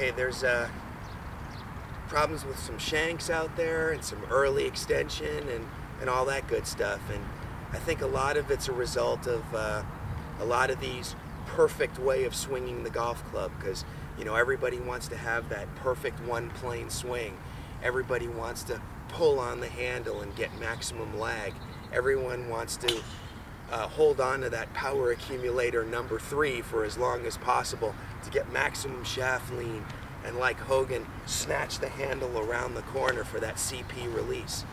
okay, there's uh, problems with some shanks out there and some early extension and, and all that good stuff. And I think a lot of it's a result of uh, a lot of these perfect way of swinging the golf club because you know everybody wants to have that perfect one plane swing. Everybody wants to pull on the handle and get maximum lag. Everyone wants to uh, hold on to that power accumulator number three for as long as possible to get maximum shaft lean and like Hogan, snatch the handle around the corner for that CP release.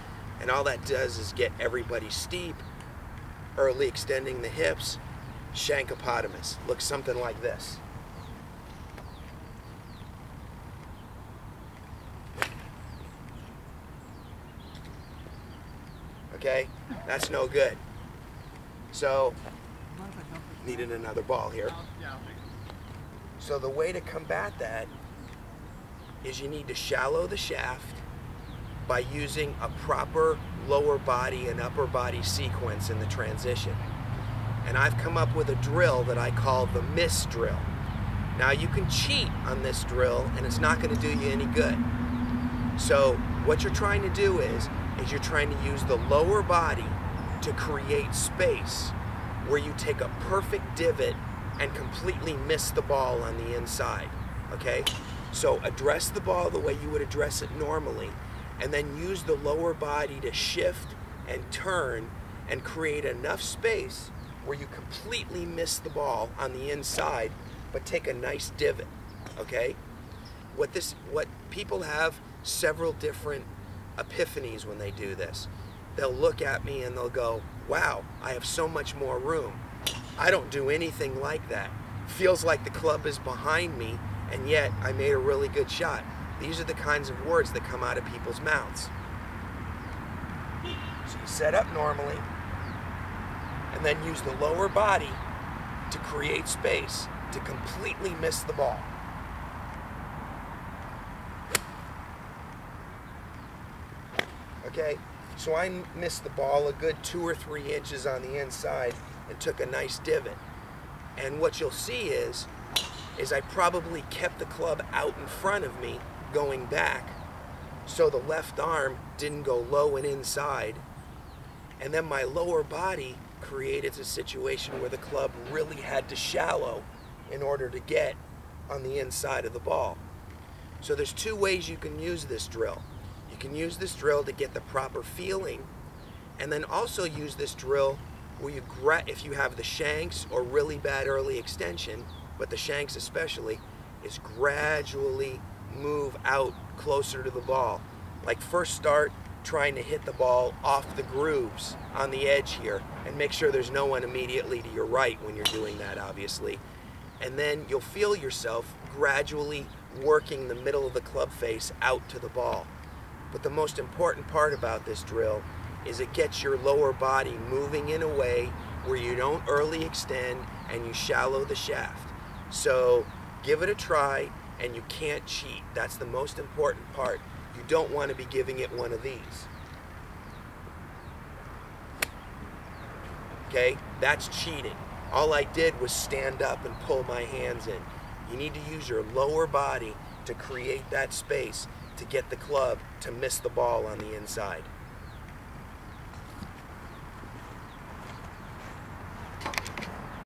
And all that does is get everybody steep, early extending the hips, shankopotamus. Looks something like this. Okay, that's no good. So, needed another ball here. So the way to combat that is you need to shallow the shaft by using a proper lower body and upper body sequence in the transition. And I've come up with a drill that I call the miss drill. Now you can cheat on this drill and it's not going to do you any good. So what you're trying to do is, is you're trying to use the lower body to create space where you take a perfect divot and completely miss the ball on the inside, okay? So address the ball the way you would address it normally, and then use the lower body to shift and turn and create enough space where you completely miss the ball on the inside, but take a nice divot, okay? What this, what people have several different epiphanies when they do this. They'll look at me and they'll go, wow, I have so much more room. I don't do anything like that. Feels like the club is behind me and yet I made a really good shot. These are the kinds of words that come out of people's mouths. So you set up normally, and then use the lower body to create space to completely miss the ball. Okay, so I missed the ball a good two or three inches on the inside and took a nice divot. And what you'll see is is I probably kept the club out in front of me going back so the left arm didn't go low and inside. And then my lower body created a situation where the club really had to shallow in order to get on the inside of the ball. So there's two ways you can use this drill. You can use this drill to get the proper feeling and then also use this drill where you if you have the shanks or really bad early extension but the shanks especially, is gradually move out closer to the ball. Like first start trying to hit the ball off the grooves on the edge here and make sure there's no one immediately to your right when you're doing that obviously. And then you'll feel yourself gradually working the middle of the club face out to the ball. But the most important part about this drill is it gets your lower body moving in a way where you don't early extend and you shallow the shaft. So give it a try and you can't cheat. That's the most important part. You don't want to be giving it one of these. Okay, that's cheating. All I did was stand up and pull my hands in. You need to use your lower body to create that space to get the club to miss the ball on the inside.